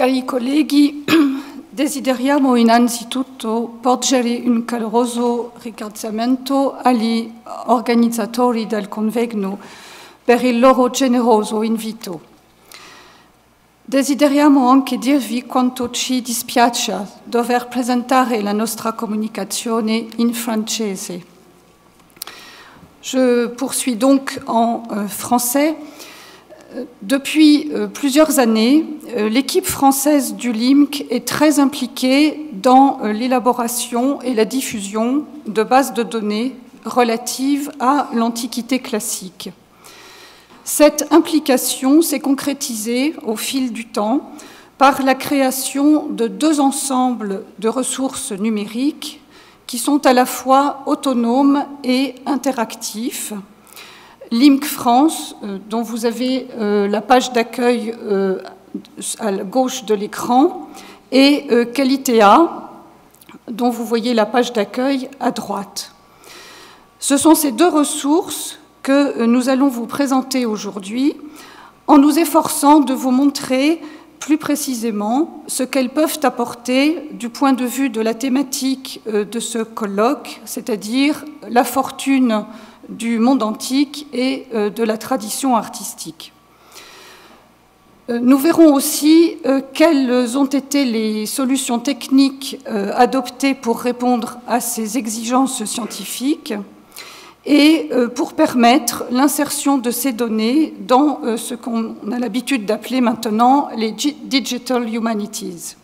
Cari colleghi, desideriamo innanzitutto porgere un caloroso ringraziamento agli organizzatori del convegno per il loro generoso invito. Desideriamo anche dirvi quanto ci dispiace dover presentare la nostra comunicazione in francese. Je poursuis donc en euh, français. Depuis euh, plusieurs années, euh, l'équipe française du LIMC est très impliquée dans l'élaboration et la diffusion de bases de données relatives à l'Antiquité classique. Cette implication s'est concrétisée au fil du temps par la création de deux ensembles de ressources numériques qui sont à la fois autonomes et interactifs. LIMC France, euh, dont vous avez euh, la page d'accueil euh, à gauche de l'écran, et Qualitea, dont vous voyez la page d'accueil à droite. Ce sont ces deux ressources que nous allons vous présenter aujourd'hui en nous efforçant de vous montrer plus précisément ce qu'elles peuvent apporter du point de vue de la thématique de ce colloque, c'est-à-dire la fortune du monde antique et euh, de la tradition artistique. Euh, nous verrons aussi quelles ont été les solutions techniques adoptées pour répondre à ces exigences scientifiques et euh, pour permettre l'insertion de ces données dans euh, ce qu'on a l'habitude d'appeler maintenant les Digital Humanities.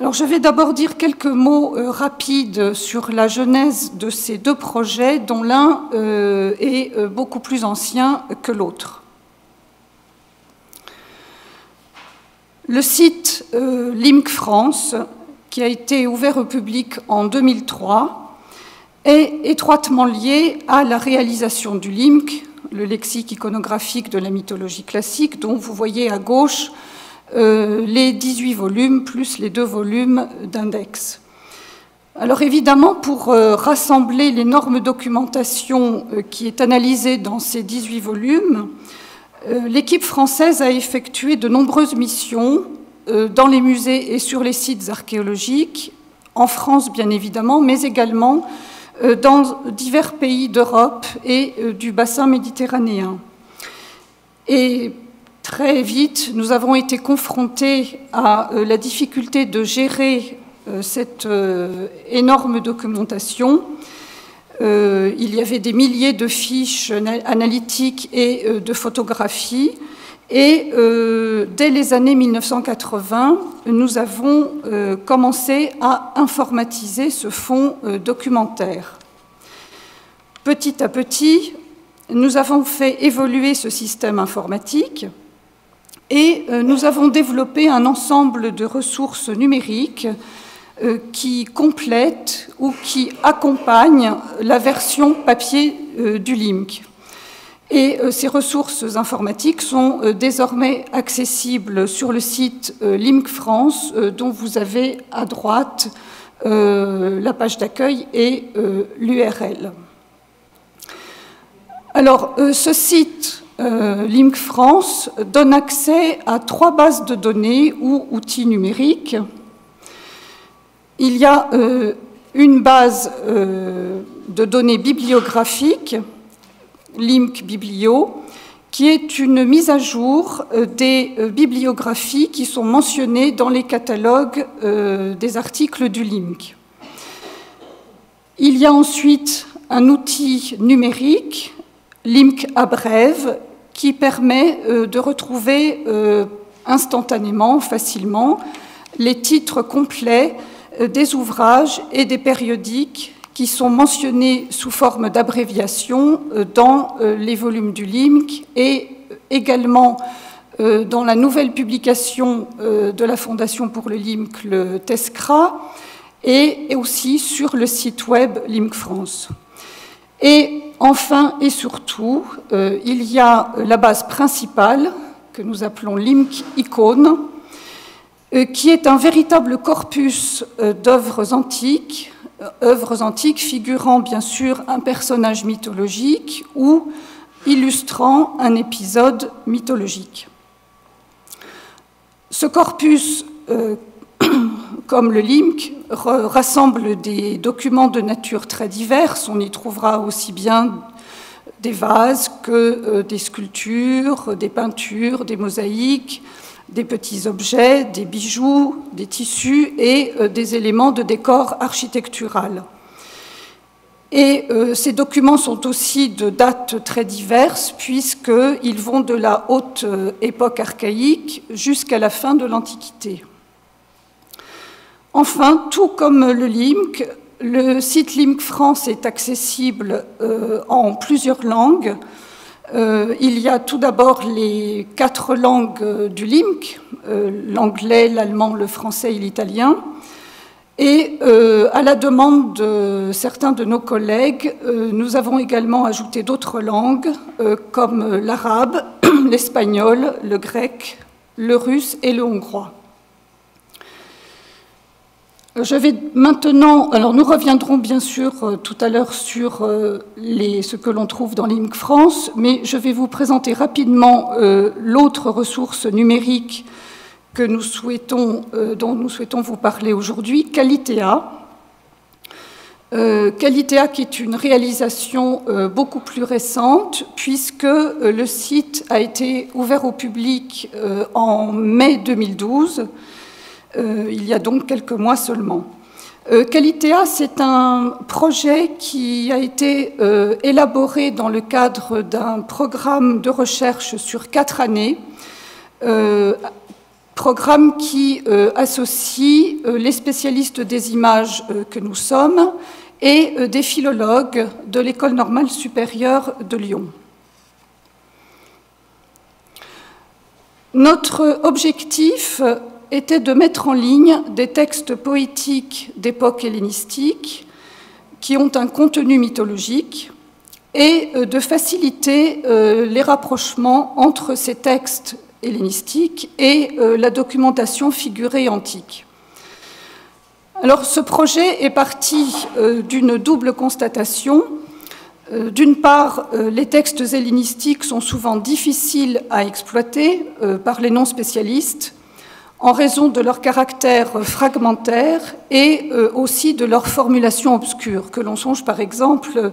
Je vais d'abord dire quelques mots euh, rapides sur la genèse de ces deux projets, dont l'un est beaucoup plus ancien que l'autre. Le site LIMC France, qui a été ouvert au public en 2003, est étroitement lié à la réalisation du LIMC, le lexique iconographique de la mythologie classique, dont vous voyez à gauche euh, les 18 volumes plus les deux volumes d'index. Alors évidemment, pour euh, rassembler l'énorme documentation euh, qui est analysée dans ces 18 volumes, l'équipe française a effectué de nombreuses missions dans les musées et sur les sites archéologiques, en France bien évidemment, mais également dans divers pays d'Europe et du bassin méditerranéen. Et très vite, nous avons été confrontés à euh, la difficulté de gérer cette énorme documentation. Il y avait des milliers de fiches analytiques et de photographies. Et dès les années 1980, nous avons commencé à informatiser ce fonds documentaire. Petit à petit, nous avons fait évoluer ce système informatique et euh, nous avons développé un ensemble de ressources numériques euh, qui complètent ou qui accompagnent la version papier euh, du LIMC. Et ces ressources informatiques sont désormais accessibles sur le site LIMC France, dont vous avez à droite la page d'accueil et l'URL. Alors, ce site euh, LIMC France donne accès à trois bases de données ou outils numériques. Il y a euh, une base de données bibliographiques, LIMC Biblio, qui est une mise à jour des bibliographies qui sont mentionnées dans les catalogues des articles du LIMC. Il y a ensuite un outil numérique LIMC abrève qui permet euh, de retrouver euh, instantanément, facilement, les titres complets euh, des ouvrages et des périodiques qui sont mentionnés sous forme d'abréviation dans les volumes du LIMC et également dans la nouvelle publication de la Fondation pour le LIMC, le TESCRA, et aussi sur le site web LIMC France. Et enfin et surtout, euh, il y a la base principale que nous appelons LIMC Icône, euh, qui est un véritable corpus euh, d'œuvres antiques, œuvres antiques figurant bien sûr un personnage mythologique ou illustrant un épisode mythologique. Ce corpus, comme le LIMC, rassemble des documents de nature très diverses. On y trouvera aussi bien des vases que des sculptures, des peintures, des mosaïques, des petits objets, des bijoux, des tissus et des éléments de décor architectural. Et euh, ces documents sont aussi de dates très diverses, puisqu'ils vont de la haute euh, époque archaïque jusqu'à la fin de l'Antiquité. Enfin, tout comme le LIMC, le site LIMC France est accessible euh, en plusieurs langues. il y a tout d'abord les quatre langues du LIMC, l'anglais, l'allemand, le français et l'italien. Et euh, à la demande de certains de nos collègues, euh, nous avons également ajouté d'autres langues euh, comme l'arabe, l'espagnol, le grec, le russe et le hongrois. Je vais maintenant, alors nous reviendrons bien sûr tout à l'heure sur les, ce que l'on trouve dans l'IMC France, mais je vais vous présenter rapidement l'autre ressource numérique que nous souhaitons, euh, dont nous souhaitons vous parler aujourd'hui, Qualitéa. Euh, Qualitéa qui est une réalisation euh, beaucoup plus récente puisque le site a été ouvert au public en mai 2012, il y a donc quelques mois seulement. Qualitéa, c'est un projet qui a été élaboré dans le cadre d'un programme de recherche sur quatre années programme qui euh, associe euh, les spécialistes des images euh, que nous sommes et des philologues de l'École normale supérieure de Lyon. Notre objectif était de mettre en ligne des textes poétiques d'époque hellénistique qui ont un contenu mythologique et de faciliter les rapprochements entre ces textes hellénistique et euh, la documentation figurée antique. Alors ce projet est parti euh, d'une double constatation. Euh, d'une part, les textes hellénistiques sont souvent difficiles à exploiter par les non-spécialistes en raison de leur caractère fragmentaire et aussi de leur formulation obscure, que l'on songe par exemple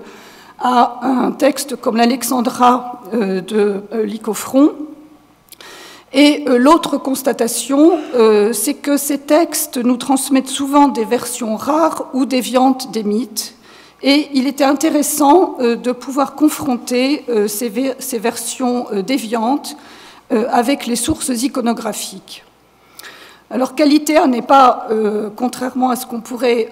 à un texte comme l'Alexandra de Lycophron, et euh, l'autre constatation, euh, c'est que ces textes nous transmettent souvent des versions rares ou déviantes des mythes. Et il était intéressant euh, de pouvoir confronter ces, versions déviantes avec les sources iconographiques. Alors Qualitéa n'est pas, contrairement à ce qu'on pourrait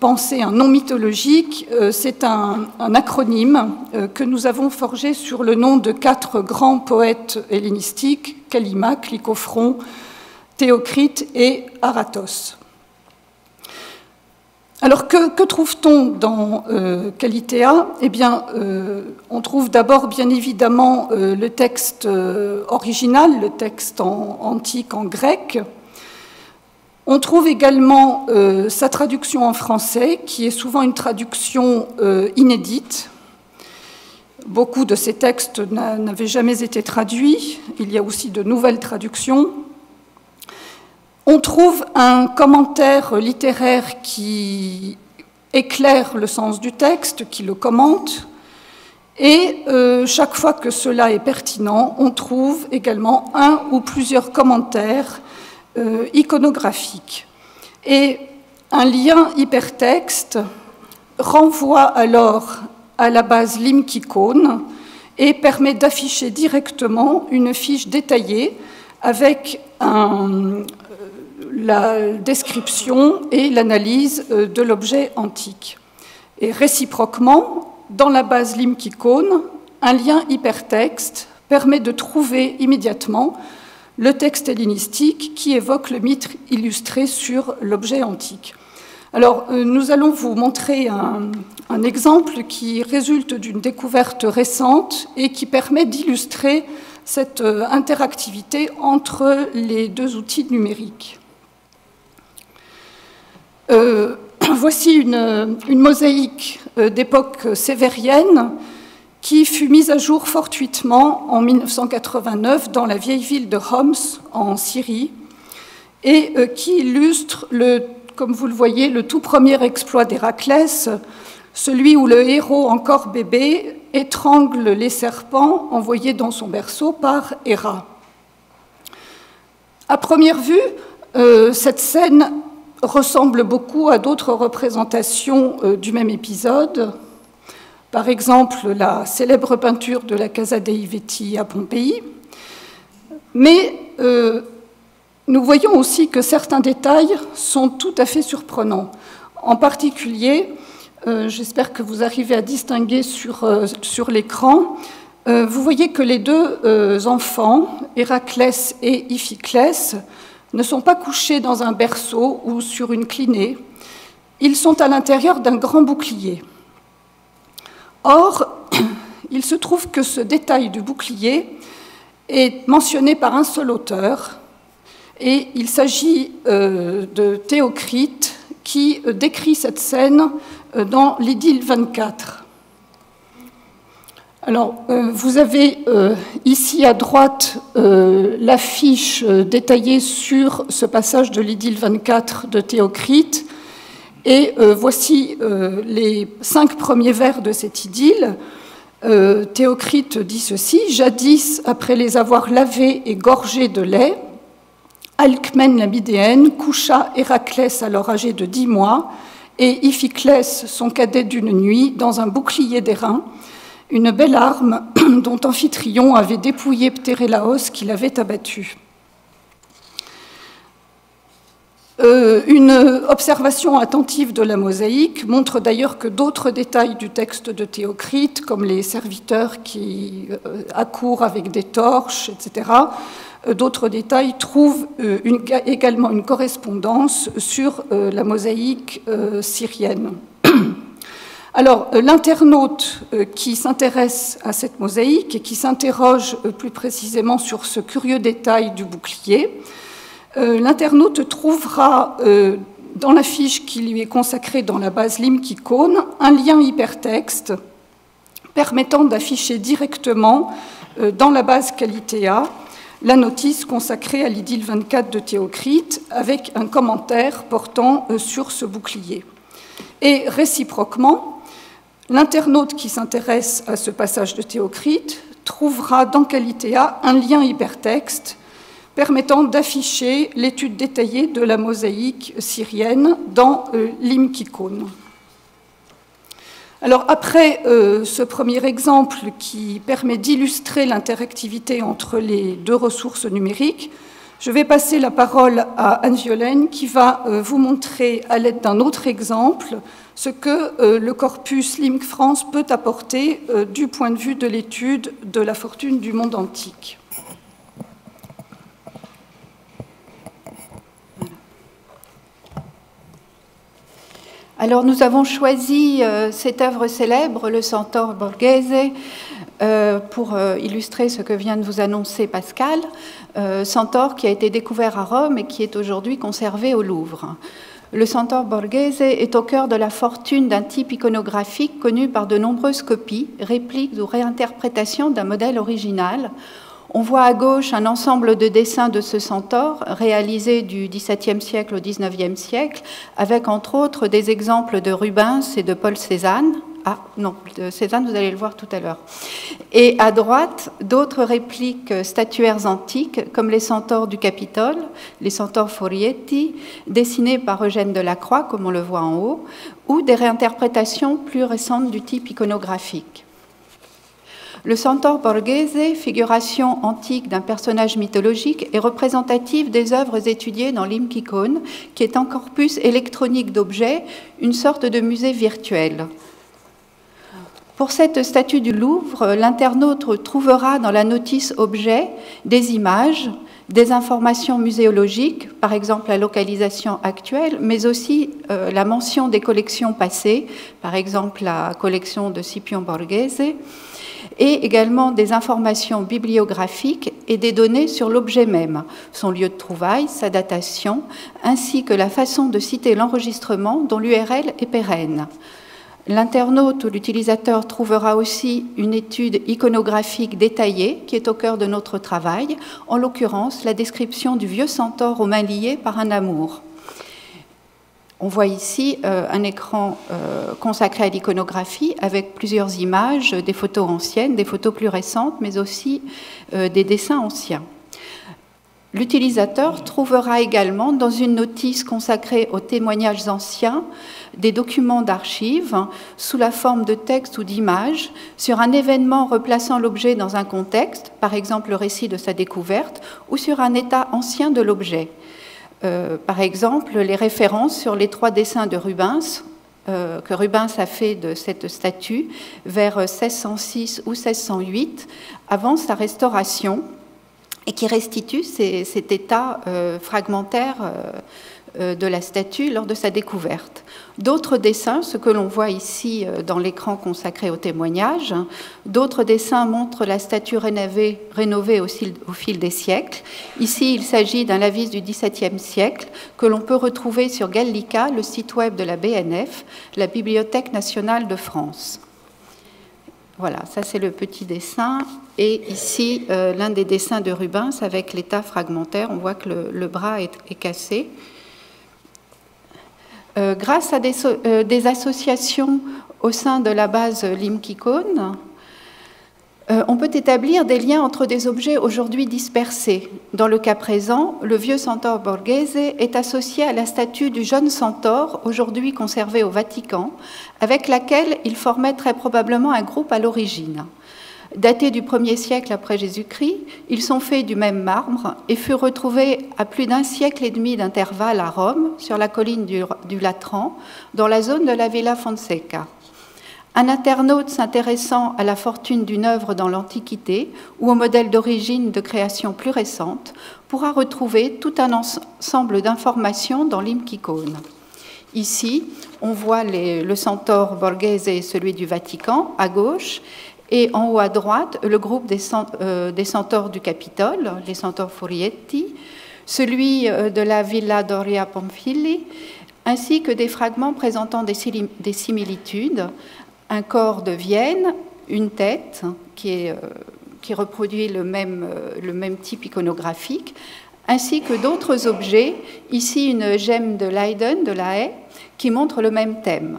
penser, un nom mythologique, c'est un, acronyme que nous avons forgé sur le nom de quatre grands poètes hellénistiques Callimaque, Lycophron, Théocrite et Aratos. Alors que, trouve-t-on dans euh, Eh bien, euh, on trouve d'abord bien évidemment euh, le texte euh, original, le texte antique en grec. On trouve également sa traduction en français, qui est souvent une traduction inédite, Beaucoup de ces textes n'avaient jamais été traduits. Il y a aussi de nouvelles traductions. On trouve un commentaire littéraire qui éclaire le sens du texte, qui le commente. Et euh, chaque fois que cela est pertinent, on trouve également un ou plusieurs commentaires euh, iconographiques. Et un lien hypertexte renvoie alors à la base Limkicone et permet d'afficher directement une fiche détaillée avec euh, la description et l'analyse euh, de l'objet antique. Et réciproquement, dans la base Limkicone, un lien hypertexte permet de trouver immédiatement le texte hellénistique qui évoque le mythe illustré sur l'objet antique. Alors, euh, nous allons vous montrer un, exemple qui résulte d'une découverte récente et qui permet d'illustrer cette euh, interactivité entre les deux outils numériques. Euh, voici une, mosaïque d'époque sévérienne qui fut mise à jour fortuitement en 1989 dans la vieille ville de Homs, en Syrie, et qui illustre, comme vous le voyez, le tout premier exploit d'Héraclès, celui où le héros encore bébé étrangle les serpents envoyés dans son berceau par Héra. À première vue, euh, cette scène ressemble beaucoup à d'autres représentations euh, du même épisode. Par exemple, la célèbre peinture de la Casa dei Veti à Pompéi. Mais euh, nous voyons aussi que certains détails sont tout à fait surprenants. En particulier, j'espère que vous arrivez à distinguer sur, sur l'écran, vous voyez que les deux enfants, Héraclès et Iphiclès, ne sont pas couchés dans un berceau ou sur une clinée, ils sont à l'intérieur d'un grand bouclier. Or, il se trouve que ce détail du bouclier est mentionné par un seul auteur, et il s'agit euh, de Théocrite qui euh, décrit cette scène euh, dans l'Idylle 24. Alors, vous avez ici à droite l'affiche détaillée sur ce passage de l'Idylle 24 de Théocrite. Et voici les cinq premiers vers de cette idylle. Théocrite dit ceci Jadis, après les avoir lavés et gorgés de lait, Alcmène la Midéenne coucha Héraclès alors âgé de dix mois et Iphiclès, son cadet d'une nuit, dans un bouclier d'airain une belle arme dont Amphitryon avait dépouillé Ptérélaos qui l'avait abattu. Euh, une observation attentive de la mosaïque montre d'ailleurs que d'autres détails du texte de Théocrite, comme les serviteurs qui euh, accourent avec des torches, etc., euh, d'autres détails trouvent également une correspondance sur la mosaïque syrienne. Alors, l'internaute qui s'intéresse à cette mosaïque et qui s'interroge plus précisément sur ce curieux détail du bouclier, l'internaute trouvera dans la fiche qui lui est consacrée dans la base Limkicone un lien hypertexte permettant d'afficher directement dans la base Qualitea la notice consacrée à l'idylle 24 de Théocrite avec un commentaire portant sur ce bouclier. Et réciproquement, L'internaute qui s'intéresse à ce passage de Théocrite trouvera dans Qualitéa un lien hypertexte permettant d'afficher l'étude détaillée de la mosaïque syrienne dans euh, Alors après euh, ce premier exemple qui permet d'illustrer l'interactivité entre les deux ressources numériques, je vais passer la parole à Anne Violaine qui va euh, vous montrer à l'aide d'un autre exemple ce que euh, le corpus LIMC France peut apporter du point de vue de l'étude de la fortune du monde antique. Alors nous avons choisi euh, cette œuvre célèbre, le Centaure Borghese, pour illustrer ce que vient de vous annoncer Pascal. Centaure qui a été découvert à Rome et qui est aujourd'hui conservé au Louvre. Le centaure borghese est au cœur de la fortune d'un type iconographique connu par de nombreuses copies, répliques ou réinterprétations d'un modèle original. On voit à gauche un ensemble de dessins de ce centaure réalisés du XVIIe siècle au XIXe siècle, avec entre autres des exemples de Rubens et de Paul Cézanne, ah non, Cézanne, vous allez le voir tout à l'heure. Et à droite, d'autres répliques statuaires antiques, comme les centaures du Capitole, les centaures Forietti, dessinés par Eugène Delacroix, comme on le voit en haut, ou des réinterprétations plus récentes du type iconographique. Le centaure borghese, figuration antique d'un personnage mythologique, est représentatif des œuvres étudiées dans l'Imkikon, qui est un corpus électronique d'objets, une sorte de musée virtuel. Pour cette statue du Louvre, l'internaute trouvera dans la notice objet des images, des informations muséologiques, par exemple la localisation actuelle, mais aussi euh, la mention des collections passées, par exemple la collection de Scipion Borghese, et également des informations bibliographiques et des données sur l'objet même, son lieu de trouvaille, sa datation, ainsi que la façon de citer l'enregistrement dont l'URL est pérenne. L'internaute ou l'utilisateur trouvera aussi une étude iconographique détaillée qui est au cœur de notre travail, en l'occurrence la description du vieux centaure aux mains liées par un amour. On voit ici euh, un écran euh, consacré à l'iconographie avec plusieurs images, des photos anciennes, des photos plus récentes, mais aussi euh, des dessins anciens. L'utilisateur trouvera également dans une notice consacrée aux témoignages anciens des documents d'archives sous la forme de texte ou d'images sur un événement replaçant l'objet dans un contexte, par exemple le récit de sa découverte, ou sur un état ancien de l'objet. Euh, par exemple, les références sur les trois dessins de Rubens, euh, que Rubens a fait de cette statue vers 1606 ou 1608, avant sa restauration, et qui restitue cet état euh, fragmentaire de la statue lors de sa découverte. D'autres dessins, ce que l'on voit ici euh, dans l'écran consacré au témoignage, d'autres dessins montrent la statue rénovée, rénovée au, fil, des siècles. Ici, il s'agit d'un lavis du XVIIe siècle que l'on peut retrouver sur Gallica, le site web de la BNF, la Bibliothèque nationale de France. Voilà, ça c'est le petit dessin. Et ici, euh, l'un des dessins de Rubens avec l'état fragmentaire. On voit que le, bras est cassé. Euh, grâce à euh, des, associations au sein de la base Limkikon, euh, on peut établir des liens entre des objets aujourd'hui dispersés. Dans le cas présent, le vieux centaure borghese est associé à la statue du jeune centaure, aujourd'hui conservée au Vatican, avec laquelle il formait très probablement un groupe à l'origine. Datés du 1er siècle après Jésus-Christ, ils sont faits du même marbre et furent retrouvés à plus d'un siècle et demi d'intervalle à Rome, sur la colline du, Latran, dans la zone de la Villa Fonseca. Un internaute s'intéressant à la fortune d'une œuvre dans l'Antiquité ou au modèle d'origine de création plus récente pourra retrouver tout un ensemble d'informations dans l'Imkikone. Ici, on voit le centaure borghese et celui du Vatican à gauche, et en haut à droite, le groupe des, euh, centaures du Capitole, les centaures Furietti, celui euh, de la Villa Doria Pamphili, ainsi que des fragments présentant des, similitudes, un corps de Vienne, une tête qui, euh, reproduit le même, le même type iconographique, ainsi que d'autres objets, ici une gemme de Leiden, de la haie, qui montre le même thème.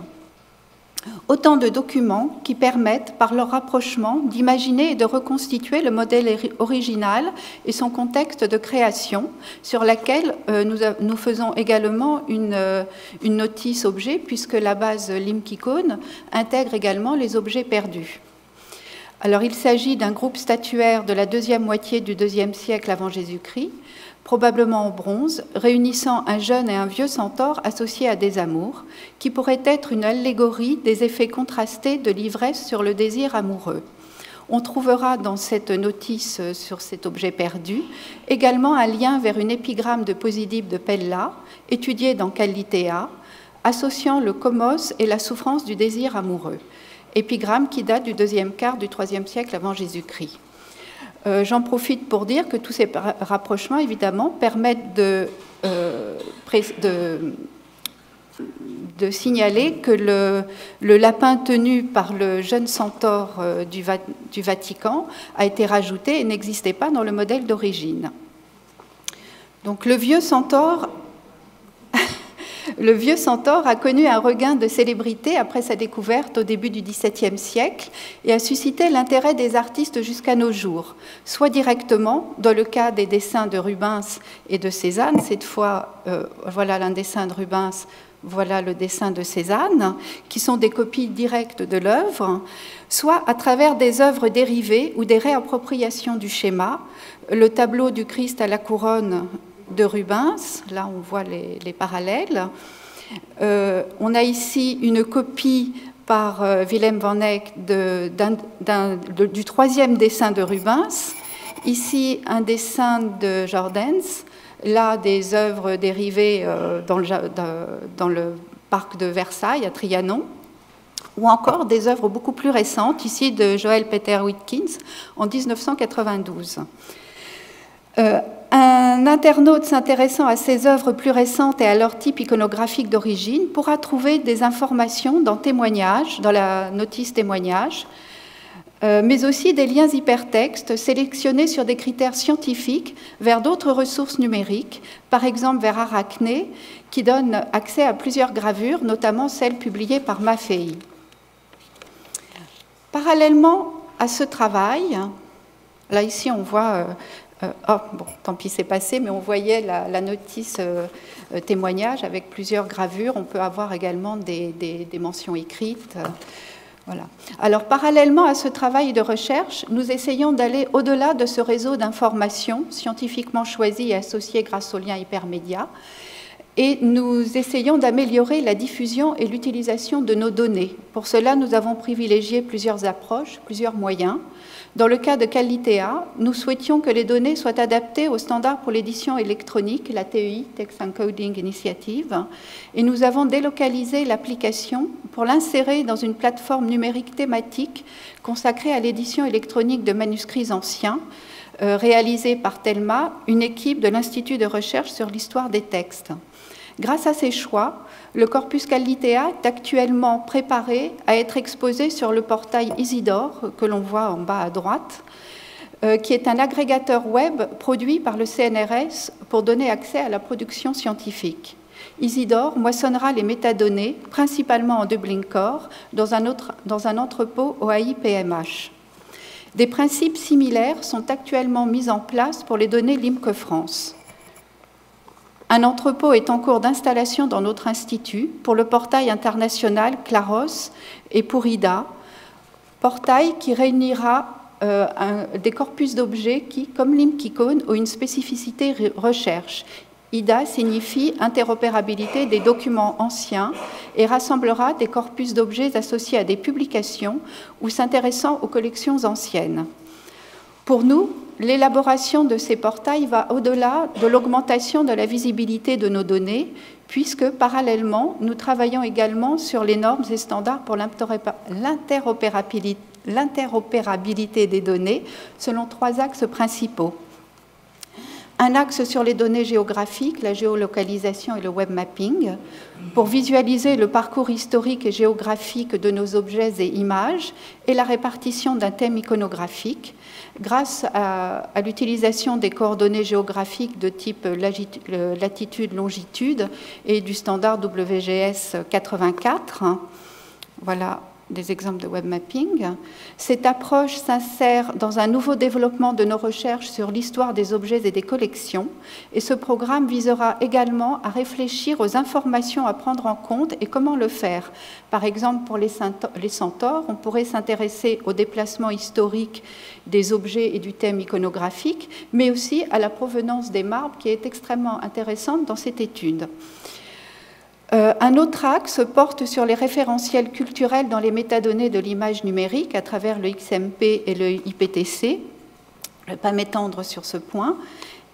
Autant de documents qui permettent, par leur rapprochement, d'imaginer et de reconstituer le modèle original et son contexte de création, sur laquelle euh, nous, faisons également euh, une, notice objet, puisque la base Limkikon intègre également les objets perdus. Alors, il s'agit d'un groupe statuaire de la deuxième moitié du deuxième siècle avant Jésus-Christ, probablement en bronze, réunissant un jeune et un vieux centaure associés à des amours, qui pourrait être une allégorie des effets contrastés de l'ivresse sur le désir amoureux. On trouvera dans cette notice sur cet objet perdu également un lien vers une épigramme de Posidipe de Pella, étudiée dans Calitéa, associant le comos et la souffrance du désir amoureux. Épigramme qui date du deuxième quart du IIIe siècle avant Jésus-Christ. Euh, j'en profite pour dire que tous ces rapprochements, évidemment, permettent de, euh, signaler que le, le, lapin tenu par le jeune centaure euh, du, du Vatican a été rajouté et n'existait pas dans le modèle d'origine. Donc le vieux centaure le vieux centaure a connu un regain de célébrité après sa découverte au début du XVIIe siècle et a suscité l'intérêt des artistes jusqu'à nos jours, soit directement, dans le cas des dessins de Rubens et de Cézanne, cette fois, euh, voilà l'un dessin de Rubens, voilà le dessin de Cézanne, qui sont des copies directes de l'œuvre, soit à travers des œuvres dérivées ou des réappropriations du schéma, le tableau du Christ à la couronne de Rubens. Là, on voit les, parallèles. Euh, on a ici une copie par euh, Willem van Eyck du troisième dessin de Rubens. Ici, un dessin de Jordens. Là, des œuvres dérivées euh, dans, le, dans le parc de Versailles, à Trianon ou encore des œuvres beaucoup plus récentes, ici de Joël Peter Whitkins en 1992. Euh, un internaute s'intéressant à ces œuvres plus récentes et à leur type iconographique d'origine pourra trouver des informations dans témoignages, dans la notice témoignage, euh, mais aussi des liens hypertextes sélectionnés sur des critères scientifiques vers d'autres ressources numériques, par exemple vers Arachné, qui donne accès à plusieurs gravures, notamment celles publiées par Maffei. Parallèlement à ce travail, là ici on voit euh, oh, bon, tant pis, c'est passé, mais on voyait la, notice euh, euh, témoignage avec plusieurs gravures. On peut avoir également des, mentions écrites. voilà. Alors, parallèlement à ce travail de recherche, nous essayons d'aller au-delà de ce réseau d'informations scientifiquement choisi et associé grâce aux liens hypermédias. Et nous essayons d'améliorer la diffusion et l'utilisation de nos données. Pour cela, nous avons privilégié plusieurs approches, plusieurs moyens. Dans le cas de Qualitea, nous souhaitions que les données soient adaptées aux standards pour l'édition électronique, la TEI, Text Encoding Initiative, et nous avons délocalisé l'application pour l'insérer dans une plateforme numérique thématique consacrée à l'édition électronique de manuscrits anciens, euh, réalisée par Telma, une équipe de l'Institut de recherche sur l'histoire des textes. Grâce à ces choix, le corpus Callitea est actuellement préparé à être exposé sur le portail Isidore, que l'on voit en bas à droite, euh, qui est un agrégateur web produit par le CNRS pour donner accès à la production scientifique. Isidore moissonnera les métadonnées, principalement en Dublin Core, dans un, dans un entrepôt OAI-PMH. Des principes similaires sont actuellement mis en place pour les données LIMCE France. Un entrepôt est en cours d'installation dans notre institut pour le portail international Claros et pour IDA, portail qui réunira euh, des corpus d'objets qui, comme l'IMKICON, ont une spécificité recherche. IDA signifie interopérabilité des documents anciens et rassemblera des corpus d'objets associés à des publications ou s'intéressant aux collections anciennes. Pour nous, l'élaboration de ces portails va au-delà de l'augmentation de la visibilité de nos données, puisque parallèlement, nous travaillons également sur les normes et standards pour l'interopérabilité des données selon trois axes principaux un axe sur les données géographiques, la géolocalisation et le web mapping, pour visualiser le parcours historique et géographique de nos objets et images et la répartition d'un thème iconographique grâce à, l'utilisation des coordonnées géographiques de type latitude-longitude et du standard WGS 84. Voilà des exemples de web mapping. Cette approche s'insère dans un nouveau développement de nos recherches sur l'histoire des objets et des collections, et ce programme visera également à réfléchir aux informations à prendre en compte et comment le faire. Par exemple, pour les centaures, on pourrait s'intéresser au déplacement historique des objets et du thème iconographique, mais aussi à la provenance des marbres qui est extrêmement intéressante dans cette étude. Euh, un autre axe porte sur les référentiels culturels dans les métadonnées de l'image numérique à travers le XMP et le IPTC. Je ne vais pas m'étendre sur ce point,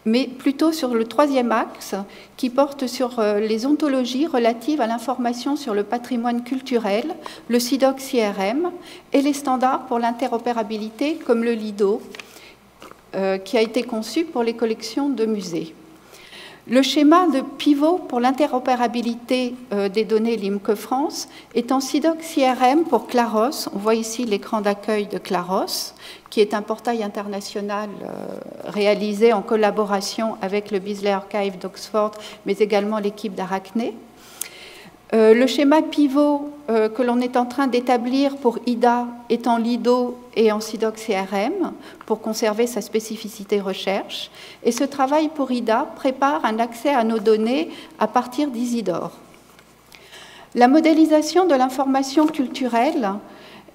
mais plutôt sur le troisième axe qui porte sur euh, les ontologies relatives à l'information sur le patrimoine culturel, le SIDOC IRM et les standards pour l'interopérabilité comme le LIDO, euh, qui a été conçu pour les collections de musées. Le schéma de pivot pour l'interopérabilité euh, des données LIMCE France est en SIDOC CRM pour Claros. On voit ici l'écran d'accueil de Claros, qui est un portail international euh, réalisé en collaboration avec le Beasley Archive d'Oxford, mais également l'équipe d'Arachné. Euh, le schéma pivot euh, que l'on est en train d'établir pour IDA est en LIDO et en SIDOC CRM pour conserver sa spécificité recherche. Et ce travail pour IDA prépare un accès à nos données à partir d'Isidore. La modélisation de l'information culturelle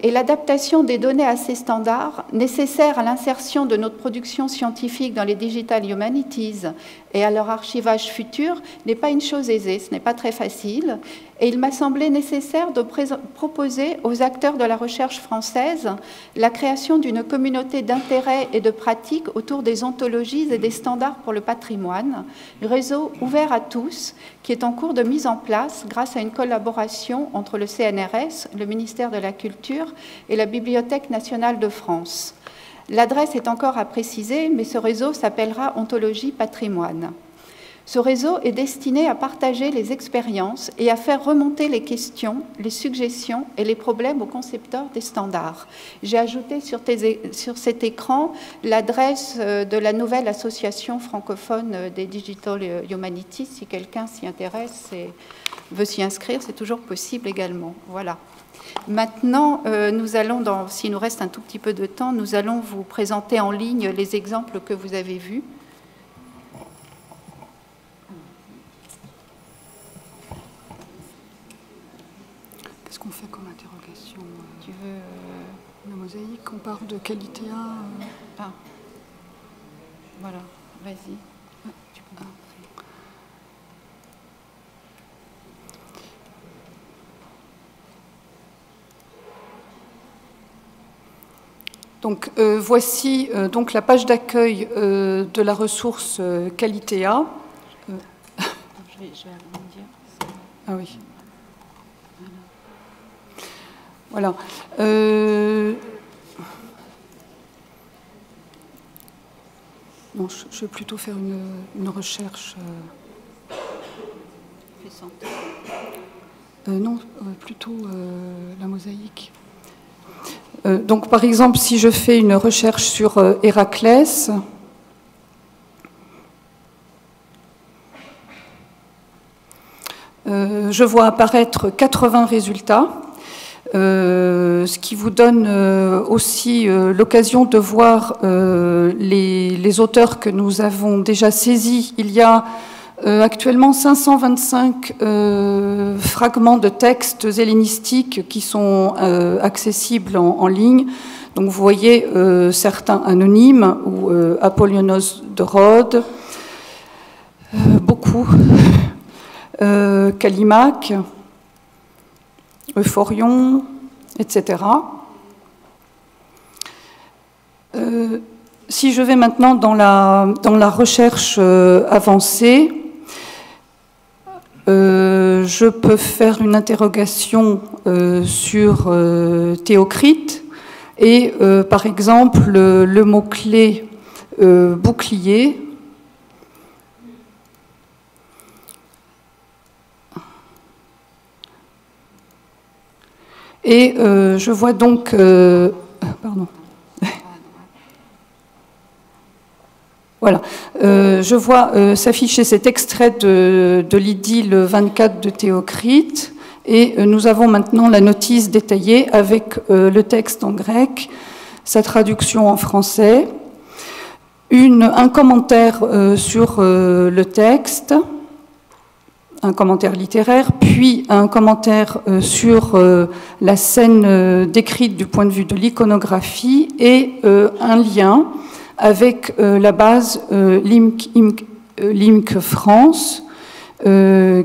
et l'adaptation des données à ces standards, nécessaires à l'insertion de notre production scientifique dans les digital humanities. Et à leur archivage futur, n'est pas une chose aisée, ce n'est pas très facile, et il m'a semblé nécessaire de proposer aux acteurs de la recherche française la création d'une communauté d'intérêt et de pratiques autour des ontologies et des standards pour le patrimoine, réseau ouvert à tous qui est en cours de mise en place grâce à une collaboration entre le CNRS, le ministère de la Culture et la Bibliothèque nationale de France. L'adresse est encore à préciser, mais ce réseau s'appellera Ontologie Patrimoine. Ce réseau est destiné à partager les expériences et à faire remonter les questions, les suggestions et les problèmes aux concepteurs des standards. J'ai ajouté sur, cet écran l'adresse euh, de la nouvelle association francophone euh, des Digital Humanities. Si quelqu'un s'y intéresse et veut s'y inscrire, c'est toujours possible également. Voilà. Maintenant, euh, nous allons, s'il nous reste un tout petit peu de temps, nous allons vous présenter en ligne les exemples que vous avez vus. Qu'on fait comme interrogation euh, Tu veux euh, la mosaïque On parle de qualité euh. Ah, voilà, vas-y. Ah. Donc voici donc la page d'accueil de la ressource Qualitéa. Je vais, je vais Ah oui. Voilà. Euh, non, je, vais plutôt faire une, recherche. Euh, euh, non, plutôt la mosaïque. donc, par exemple, si je fais une recherche sur Héraclès, je vois apparaître 80 résultats. Euh, ce qui vous donne euh, aussi euh, l'occasion de voir les, auteurs que nous avons déjà saisis. Il y a actuellement 525 fragments de textes hellénistiques qui sont accessibles en, ligne. Donc vous voyez certains anonymes ou Apollionos de Rhodes, beaucoup, Calimac. Euphorion, etc. Euh, si je vais maintenant dans la, recherche euh, avancée, euh, je peux faire une interrogation sur Théocrite et par exemple le mot-clé bouclier Et euh, je vois donc. Euh, pardon. Voilà, euh, je vois s'afficher cet extrait de, de l'idylle 24 de Théocrite, et nous avons maintenant la notice détaillée avec le texte en grec, sa traduction en français, un commentaire sur le texte, un commentaire littéraire, puis un commentaire euh, sur euh, la scène euh, décrite du point de vue de l'iconographie et un lien avec la base LIMC, France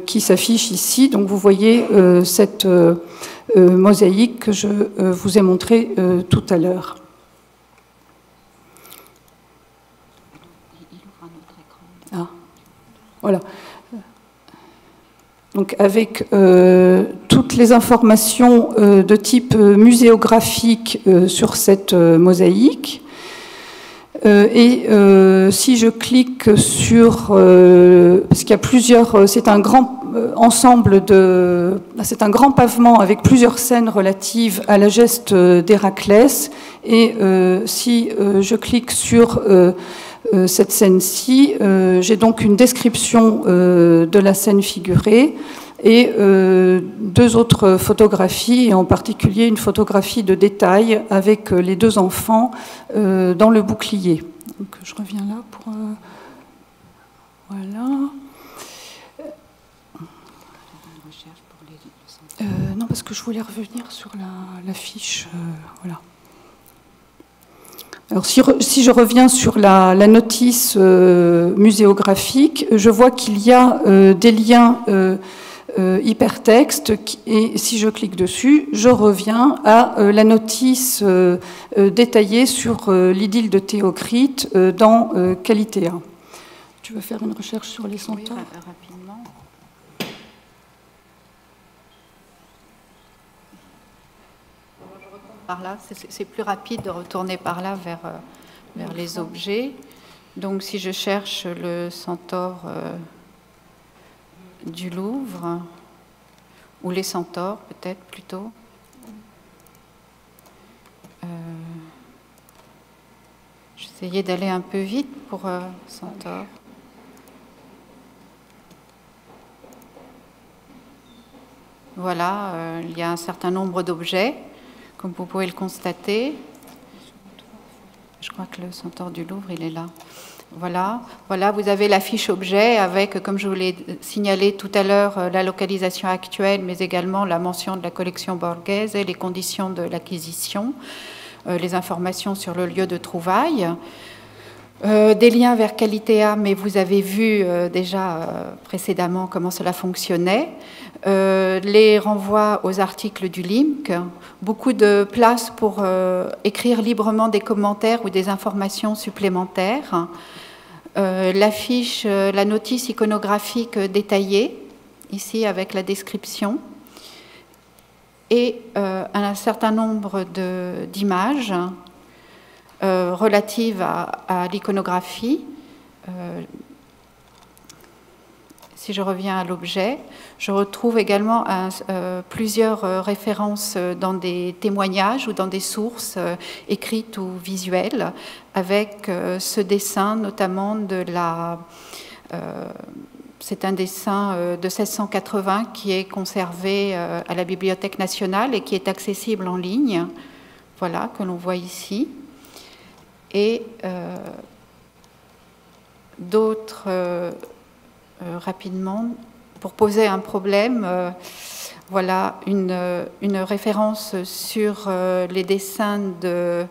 qui s'affiche ici. Donc vous voyez cette mosaïque que je vous ai montrée tout à l'heure. Ah, voilà donc avec euh, toutes les informations euh, de type euh, muséographique sur cette mosaïque. et si je clique sur, parce qu'il y a plusieurs, c'est un grand ensemble de, c'est un grand pavement avec plusieurs scènes relatives à la geste d'Héraclès. Et si je clique sur cette scène-ci. Euh, j'ai donc une description euh, de la scène figurée et deux autres photographies, et en particulier une photographie de détail avec les deux enfants dans le bouclier. Donc, je reviens là pour. voilà. non, parce que je voulais revenir sur la, fiche. voilà. Alors, si, je reviens sur la, notice euh, muséographique, je vois qu'il y a euh, des liens euh, hypertextes et si je clique dessus, je reviens à la notice détaillée sur l'idylle de Théocrite dans Qualitéa. Tu veux faire une recherche sur les centaures? C'est plus rapide de retourner par là vers, euh, vers les objets. Donc si je cherche le centaure euh, du Louvre, ou les centaures peut-être plutôt. Euh, J'essayais d'aller un peu vite pour euh, centaure. Voilà, il y a un certain nombre d'objets, comme vous pouvez le constater. Je crois que le centaure du Louvre, il est là. Voilà, voilà, vous avez la fiche objet avec, comme je vous l'ai signalé tout à l'heure, euh, la localisation actuelle, mais également la mention de la collection Borghese et les conditions de l'acquisition, euh, les informations sur le lieu de trouvaille. Euh, des liens vers Qualitéa, mais vous avez vu déjà précédemment comment cela fonctionnait. les renvois aux articles du LIMC, beaucoup de place pour écrire librement des commentaires ou des informations supplémentaires. Euh, l'affiche, euh, la notice iconographique détaillée, ici avec la description, et euh, un certain nombre d'images relatives à l'iconographie si je reviens à l'objet, je retrouve également euh, plusieurs euh, références euh, dans des témoignages ou dans des sources écrites ou visuelles, avec ce dessin notamment de la... c'est un dessin de 1680 qui est conservé à la Bibliothèque nationale et qui est accessible en ligne, voilà, que l'on voit ici. Et d'autres euh, rapidement pour poser un problème. Euh, voilà une, une, référence sur euh, les dessins de,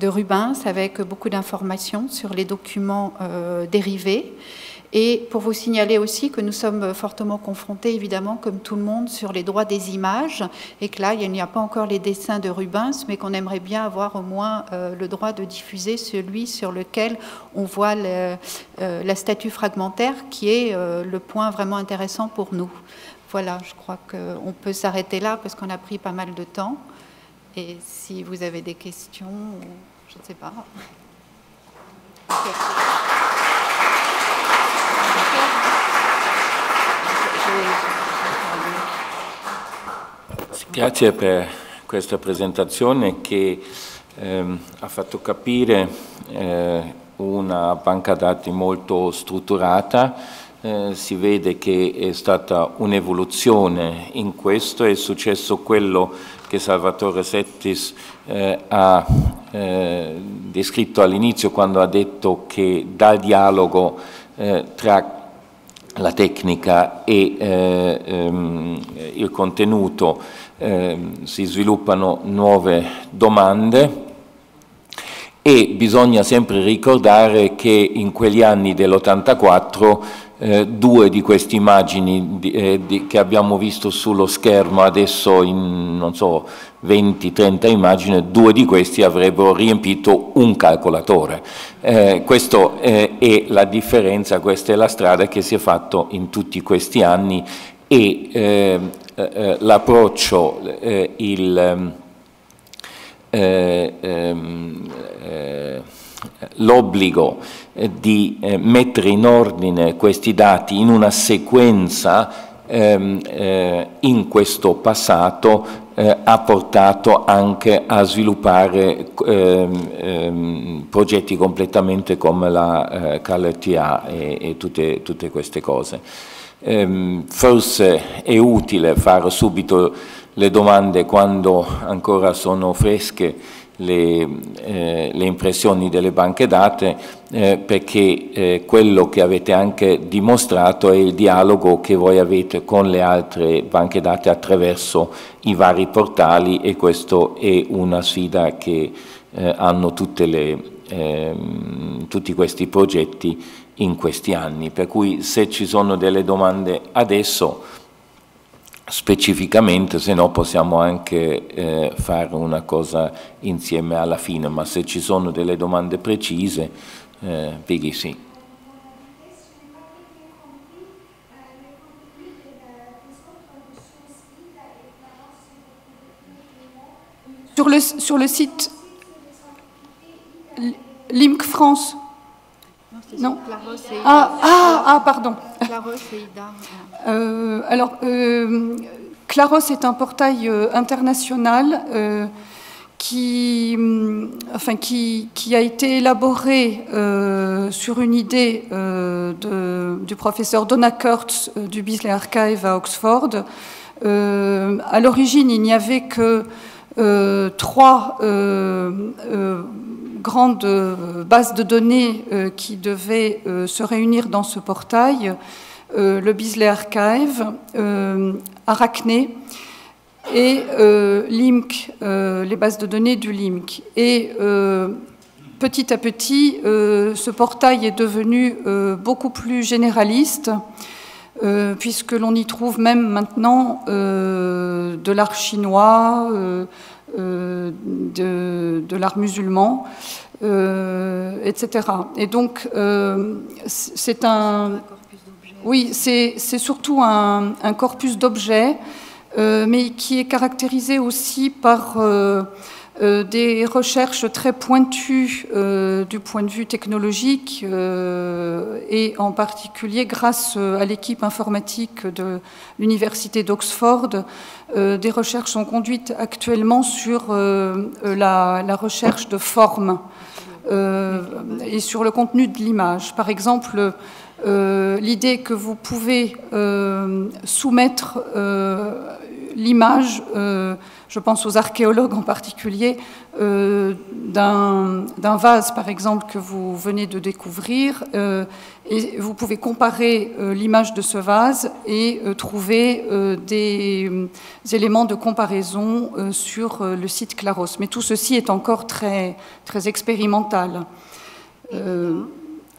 de, Rubens avec beaucoup d'informations sur les documents dérivés. Et pour vous signaler aussi que nous sommes fortement confrontés, évidemment, comme tout le monde, sur les droits des images, et que là, il n'y a pas encore les dessins de Rubens, mais qu'on aimerait bien avoir au moins euh, le droit de diffuser celui sur lequel on voit euh, la statue fragmentaire, qui est euh, le point vraiment intéressant pour nous. Voilà, je crois qu'on peut s'arrêter là parce qu'on a pris pas mal de temps. Et si vous avez des questions, je ne sais pas. Grazie per questa presentazione che ehm, ha fatto capire eh, una banca dati molto strutturata, eh, si vede che è stata un'evoluzione in questo, è successo quello che Salvatore Settis eh, ha eh, descritto all'inizio quando ha detto che dal dialogo eh, tra la tecnica e eh, ehm, il contenuto eh, si sviluppano nuove domande e bisogna sempre ricordare che in quegli anni dell'84 eh, due di queste immagini di, eh, di, che abbiamo visto sullo schermo adesso in non so 20-30 immagini, due di questi avrebbero riempito un calcolatore. Eh, questa eh, è la differenza, questa è la strada che si è fatto in tutti questi anni e eh, eh, l'approccio, l'obbligo di mettere in ordine questi dati in una sequenza ehm, eh, in questo passato eh, ha portato anche a sviluppare ehm, ehm, progetti completamente come la eh, CalRTA e, e tutte, tutte, queste cose. Ehm, forse è utile fare subito le domande quando ancora sono fresche le, eh, le, impressioni delle banche date eh, perché eh, quello che avete anche dimostrato è il dialogo che voi avete con le altre banche date attraverso i vari portali e questa è una sfida che eh, hanno le, ehm, tutti questi progetti in questi anni. Per cui se ci sono delle domande adesso specificamente, se no possiamo anche eh, fare una cosa insieme alla fine, ma se ci sono delle domande precise, eh, Piggy sì. Sur le, sur le site LIMC France. Non. Ah, ah, ah, pardon. Claros et Ida. Euh, alors, euh, Claros est un portail euh, international euh, qui, enfin, qui, qui, a été élaboré sur une idée de, du professeur Donna Kurtz du Beasley Archive à Oxford. à l'origine, il n'y avait que trois grandes bases de données qui devaient se réunir dans ce portail. le Beasley Archive, Arachné et euh, LIMC, euh, les bases de données du LIMC. Et euh, petit à petit, ce portail est devenu beaucoup plus généraliste, puisque l'on y trouve même maintenant de l'art chinois, de, de l'art musulman. etc. Et donc, c'est un, oui, c'est surtout un, corpus d'objets, euh, mais qui est caractérisé aussi par euh, euh, des recherches très pointues du point de vue technologique, et en particulier grâce à l'équipe informatique de l'Université d'Oxford. des recherches sont conduites actuellement sur la, la, recherche de formes et sur le contenu de l'image. Par exemple, euh, l'idée que vous pouvez euh, soumettre euh, l'image, je pense aux archéologues en particulier, d'un vase par exemple que vous venez de découvrir, et vous pouvez comparer l'image de ce vase et trouver des éléments de comparaison sur le site Claros. Mais tout ceci est encore très, très expérimental.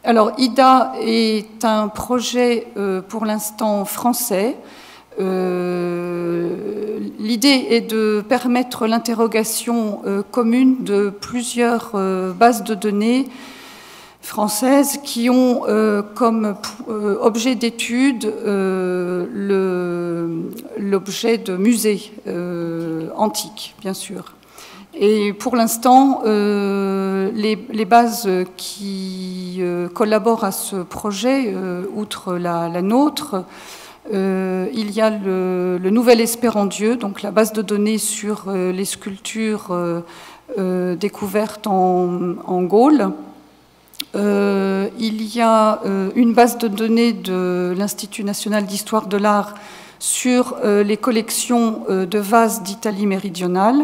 Alors, IDA est un projet euh, pour l'instant français. Euh, l'idée est de permettre l'interrogation euh, commune de plusieurs bases de données françaises qui ont comme objet d'étude l'objet de musées antiques, bien sûr. Et pour l'instant, euh, les, bases qui euh, collaborent à ce projet, euh, outre la, nôtre, il y a le, Nouvel Espérandieu, donc la base de données sur les sculptures découvertes en, Gaule. il y a une base de données de l'Institut national d'histoire de l'art sur les collections de vases d'Italie méridionale.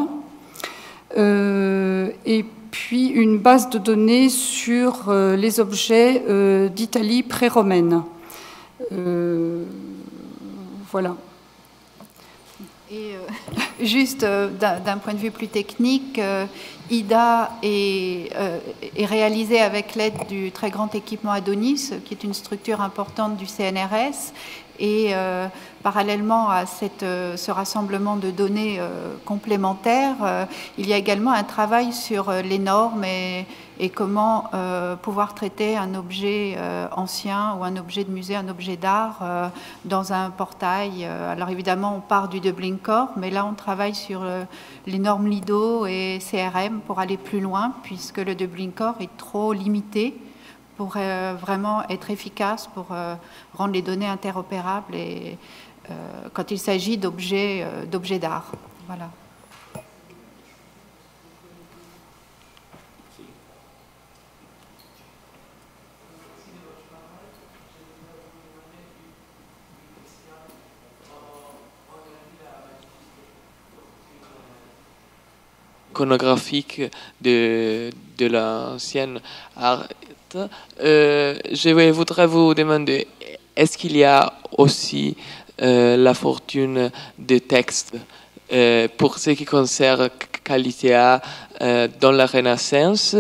Euh, et puis une base de données sur euh, les objets euh, d'Italie pré-romaine. Voilà. Et juste d'un point de vue plus technique, IDA est, est, réalisé avec l'aide du très grand équipement Adonis, qui est une structure importante du CNRS, et euh, parallèlement à cette, euh, ce rassemblement de données euh, complémentaires, il y a également un travail sur les normes et, et comment pouvoir traiter un objet ancien ou un objet de musée, un objet d'art dans un portail. alors évidemment, on part du Dublin Core, mais là, on travaille sur les normes LIDO et CRM pour aller plus loin, puisque le Dublin Core est trop limité pour euh, vraiment être efficace, pour euh, rendre les données interopérables et, euh, quand il s'agit d'objets d'objets d'art. Voilà. Iconographique de, de l'ancienne art euh, je voudrais vous demander, est-ce qu'il y a aussi euh, la fortune des textes euh, pour ce qui concerne Calitéa dans la Renaissance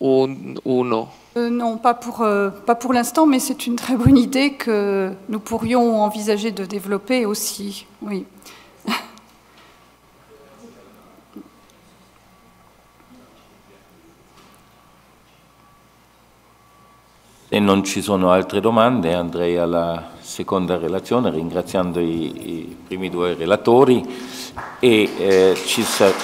ou, ou non? Non, pas pour, pas pour l'instant, mais c'est une très bonne idée que nous pourrions envisager de développer aussi. Oui. Se non ci sono altre domande. Andrei alla seconda relazione ringraziando i, i primi due relatori. E eh, ci sarà